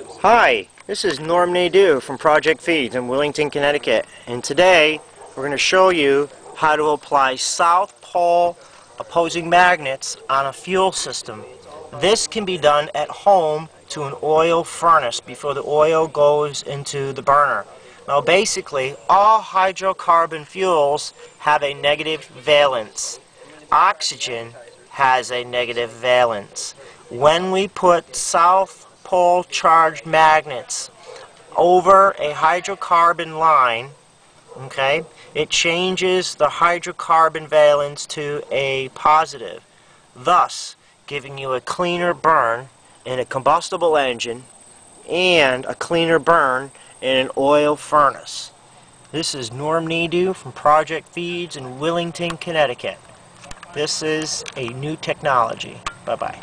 Hi, this is Norm Nadeau from Project Feeds in Willington, Connecticut. And today we're going to show you how to apply South Pole opposing magnets on a fuel system. This can be done at home to an oil furnace before the oil goes into the burner. Now basically, all hydrocarbon fuels have a negative valence. Oxygen has a negative valence. When we put south pole charged magnets over a hydrocarbon line, okay, it changes the hydrocarbon valence to a positive, thus giving you a cleaner burn in a combustible engine and a cleaner burn in an oil furnace. This is Norm Nadeau from Project Feeds in Willington, Connecticut. This is a new technology. Bye-bye.